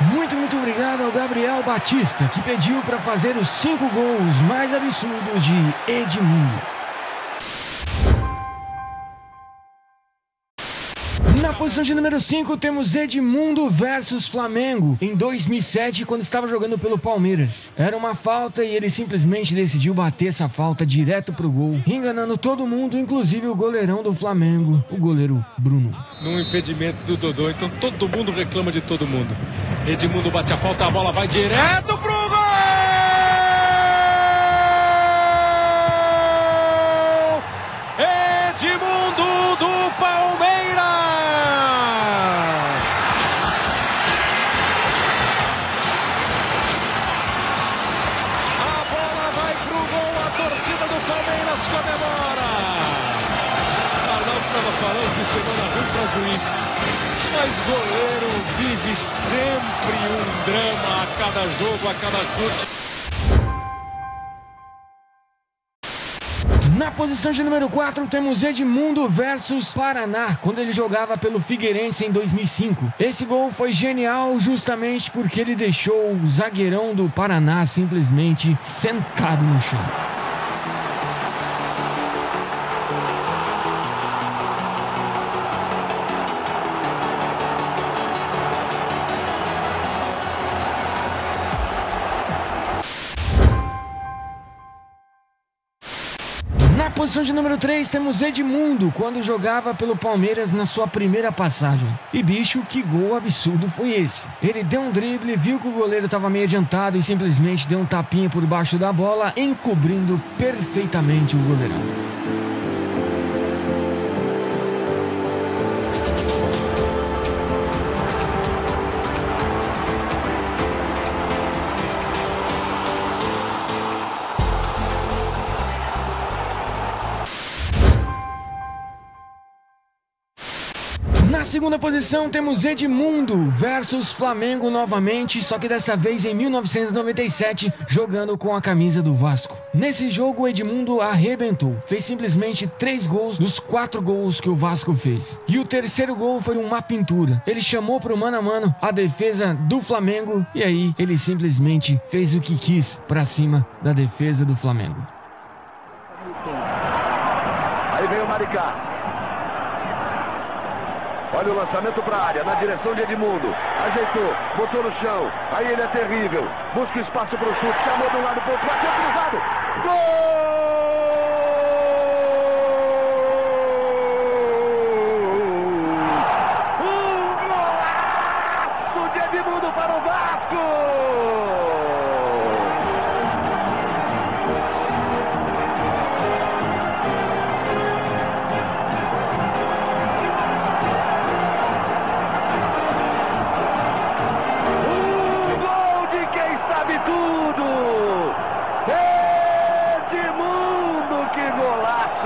Muito, muito obrigado ao Gabriel Batista, que pediu para fazer os cinco gols mais absurdos de Edmundo. Na posição de número 5 temos Edmundo versus Flamengo em 2007, quando estava jogando pelo Palmeiras. Era uma falta e ele simplesmente decidiu bater essa falta direto pro gol, enganando todo mundo, inclusive o goleirão do Flamengo, o goleiro Bruno. Num impedimento do Dodô, então todo mundo reclama de todo mundo. Edmundo bate a falta, a bola vai direto pro semana ruim para juiz. Mas goleiro vive sempre um drama a cada jogo, a cada chute. Na posição de número 4 temos Edmundo versus Paraná, quando ele jogava pelo Figueirense em 2005. Esse gol foi genial justamente porque ele deixou o zagueirão do Paraná simplesmente sentado no chão. Posição de número 3 temos Edmundo, quando jogava pelo Palmeiras na sua primeira passagem. E bicho, que gol absurdo foi esse. Ele deu um drible, viu que o goleiro estava meio adiantado e simplesmente deu um tapinha por baixo da bola, encobrindo perfeitamente o goleirão. Na segunda posição temos Edmundo versus Flamengo novamente, só que dessa vez em 1997, jogando com a camisa do Vasco. Nesse jogo, Edmundo arrebentou, fez simplesmente três gols dos quatro gols que o Vasco fez. E o terceiro gol foi uma pintura. Ele chamou para o mano a mano a defesa do Flamengo e aí ele simplesmente fez o que quis para cima da defesa do Flamengo. Aí vem o Maricá. Olha o lançamento para a área, na direção de Edmundo. Ajeitou, botou no chão. Aí ele é terrível. Busca espaço para o chute. Chamou de um lado para. Bateu cruzado. Gol!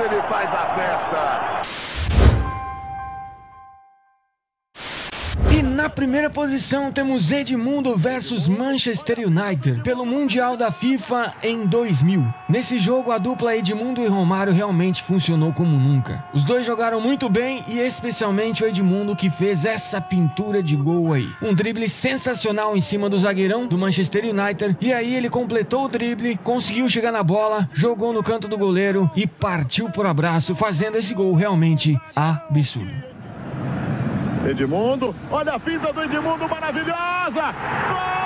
ele faz a festa. Na primeira posição temos Edmundo versus Manchester United pelo Mundial da FIFA em 2000. Nesse jogo a dupla Edmundo e Romário realmente funcionou como nunca. Os dois jogaram muito bem e especialmente o Edmundo que fez essa pintura de gol aí. Um drible sensacional em cima do zagueirão do Manchester United e aí ele completou o drible, conseguiu chegar na bola, jogou no canto do goleiro e partiu por abraço, fazendo esse gol realmente absurdo. Edmundo, olha a finta do Edmundo maravilhosa! Gol!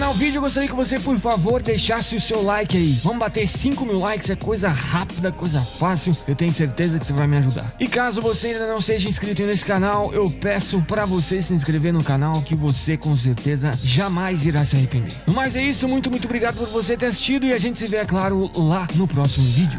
Terminar o vídeo, eu gostaria que você, por favor, deixasse o seu like aí. Vamos bater 5 mil likes, é coisa rápida, coisa fácil. Eu tenho certeza que você vai me ajudar. E caso você ainda não seja inscrito nesse canal, eu peço para você se inscrever no canal, que você com certeza jamais irá se arrepender. No mais é isso, muito, muito obrigado por você ter assistido e a gente se vê, é claro, lá no próximo vídeo.